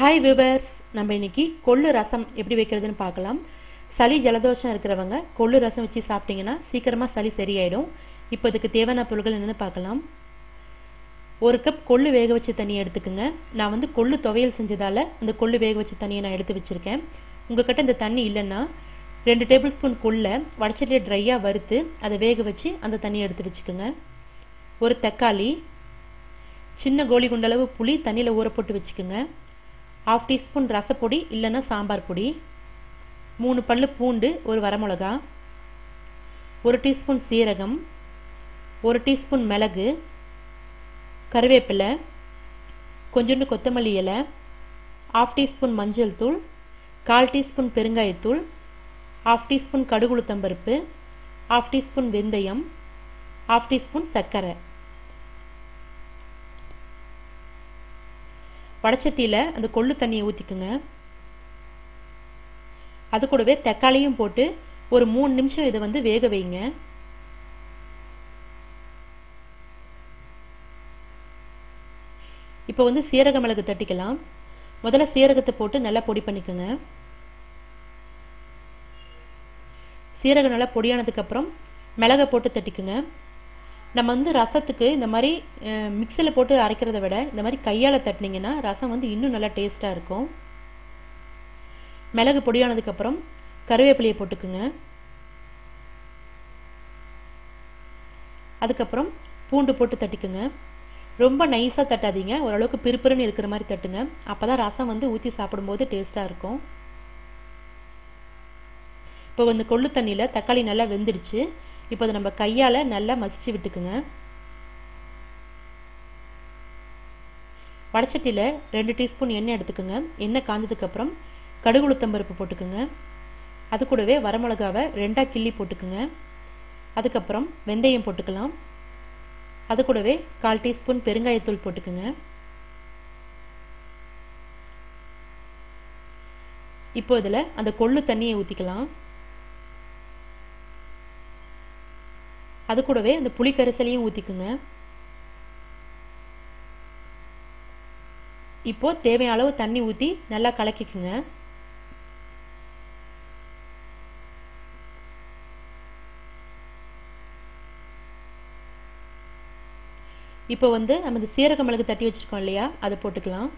Hi viewers நம்ம இன்னைக்கு கொள்ளு ரசம் எப்படி வைக்கிறதுன்னு பார்க்கலாம். சளி ஜலதோஷம் இருக்கிறவங்க கொள்ளு ரசம் வச்சு சாப்பிட்டீங்கன்னா சீக்கிரமாக சளி சரியாயிடும். இப்போ இதுக்கு தேவையான பொருட்கள் என்னென்னு பார்க்கலாம். ஒரு கப் கொள்ளு வேக வச்ச தண்ணியை எடுத்துக்கோங்க. நான் வந்து கொள்ளு துவையல் செஞ்சதால் இந்த கொள்ளு வேக வச்ச தண்ணியை நான் எடுத்து வச்சுருக்கேன். உங்ககிட்ட இந்த தண்ணி இல்லைன்னா ரெண்டு டேபிள் ஸ்பூன் கொள்ளை வடச்சட்டியை ட்ரையாக வறுத்து அதை வேக வச்சு அந்த தண்ணியை எடுத்து வச்சுக்கோங்க. ஒரு தக்காளி சின்ன கோலி குண்டளவு புளி தண்ணியில் ஊற போட்டு வச்சுக்கோங்க. ஆஃப் டீஸ்பூன் ரசப்பொடி இல்லைன்னா சாம்பார் பொடி. மூணு பல் பூண்டு ஒரு வரமிளகா. ஒரு டீஸ்பூன் சீரகம். ஒரு டீஸ்பூன் மிளகு. கருவேப்பிலை. கொஞ்சோண்டு கொத்தமல்லி இலை. ஆஃப் டீஸ்பூன் மஞ்சள் தூள். கால் டீஸ்பூன் பெருங்காயத்தூள். ஆஃப் டீஸ்பூன் கடுகுளுத்தம்பருப்பு ஆஃப் டீஸ்பூன் வெந்தயம். ஆஃப் டீஸ்பூன் சர்க்கரை. வடச்சட்டியில் அந்த கொள்ளு தண்ணியை ஊற்றிக்குங்க அது கூடவே தக்காளியும் போட்டு ஒரு மூணு நிமிஷம் இதை வந்து வேக வைங்க. இப்போ வந்து சீரக மிளகு தட்டிக்கலாம். முதல்ல சீரகத்தை போட்டு நல்லா பொடி பண்ணிக்கோங்க. சீரகம் நல்லா பொடியானதுக்கப்புறம் மிளகை போட்டு தட்டிக்குங்க. நம்ம வந்து ரசத்துக்கு இந்த மாதிரி மிக்சியில் போட்டு அரைக்கிறத விட இந்த மாதிரி கையால் தட்டினீங்கன்னா ரசம் வந்து இன்னும் நல்லா டேஸ்ட்டாக இருக்கும். மிளகு பொடியானதுக்கப்புறம் கருவேப்பிலையை போட்டுக்குங்க. அதுக்கப்புறம் பூண்டு போட்டு தட்டிக்குங்க. ரொம்ப நைஸாக தட்டாதீங்க. ஓரளவுக்கு பிறுபிறுன்னு இருக்கிற மாதிரி தட்டுங்க. அப்போ தான் ரசம் வந்து ஊற்றி சாப்பிடும்போது டேஸ்ட்டாக இருக்கும். இப்போ இந்த கொள்ளு தண்ணியில் தக்காளி நல்லா வெந்துடுச்சு. இப்போ அதை நம்ம கையால் நல்லா மசிச்சு விட்டுக்குங்க. வடச்சட்டியில் ரெண்டு டீஸ்பூன் எண்ணெய் எடுத்துக்கோங்க. எண்ணெய் காஞ்சதுக்கப்புறம் கடுகு உளுத்தம்பருப்பு போட்டுக்கோங்க. அது கூடவே வரமிளகாவை ரெண்டாக கிள்ளி போட்டுக்குங்க. அதுக்கப்புறம் வெந்தயம் போட்டுக்கலாம். அது கூடவே கால் டீஸ்பூன் பெருங்காயத்தூள் போட்டுக்குங்க. இப்போ இதில் அந்த கொள்ளு தண்ணியை ஊற்றிக்கலாம் அது கூடவே அந்த புளி கரைசலையும் ஊற்றிக்குங்க இப்போ தேவையான அளவு தண்ணி ஊற்றி நல்லா கலக்கிக்குங்க. இப்போ வந்து நம்ம இந்த சீரக மிளகு தட்டி வச்சுருக்கோம் இல்லையா? அதை போட்டுக்கலாம்.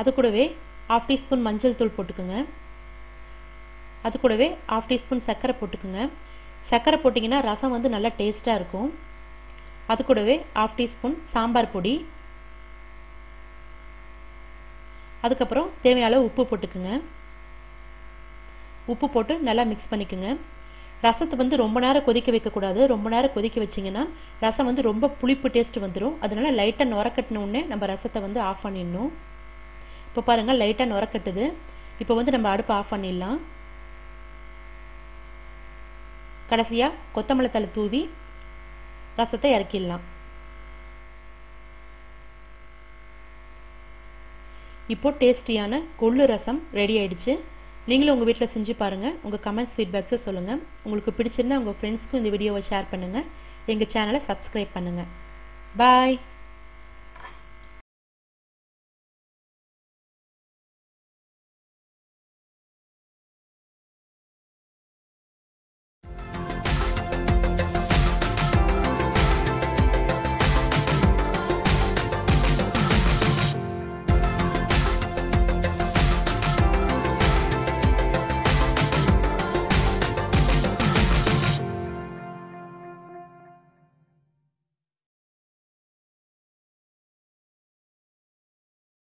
அது கூடவே ஹாஃப் டீஸ்பூன் மஞ்சள் தூள் போட்டுக்கோங்க. அது கூடவே ஆஃப் டீஸ்பூன் சர்க்கரை போட்டுக்குங்க. சர்க்கரை போட்டிங்கன்னா ரசம் வந்து நல்லா டேஸ்ட்டாக இருக்கும். அது கூடவே ஆஃப் டீஸ்பூன் சாம்பார் பொடி. அதுக்கப்புறம் தேவையான உப்பு போட்டுக்குங்க. உப்பு போட்டு நல்லா மிக்ஸ் பண்ணிக்கோங்க. ரசத்தை வந்து ரொம்ப நேரம் கொதிக்க வைக்கக்கூடாது. ரொம்ப நேரம் கொதிக்க வச்சிங்கன்னா ரசம் வந்து ரொம்ப புளிப்பு டேஸ்ட் வந்துடும் அதனால லைட்டாக நுரக்கட்டின உடனே நம்ம ரசத்தை வந்து ஆஃப் பண்ணிடணும். இப்போ பாருங்கள் லைட்டாக நுரக்கட்டுது. இப்போ வந்து நம்ம அடுப்பு ஆஃப் பண்ணிடலாம். கடைசியாக கொத்தமல்லி தலை தூவி ரசத்தை இறக்கிடலாம். இப்போ டேஸ்டியான கொள்ளு ரசம் ரெடி ஆயிடுச்சு. நீங்களும் உங்கள் வீட்டில் செஞ்சு பாருங்கள் உங்கள் கமெண்ட்ஸ் ஃபீட்பேக்ஸை சொல்லுங்கள் உங்களுக்கு பிடிச்சிருந்தா உங்கள் ஃப்ரெண்ட்ஸ்க்கும் இந்த வீடியோவை ஷேர் பண்ணுங்கள் எங்கள் சேனலை சப்ஸ்கிரைப் பண்ணுங்கள் பாய்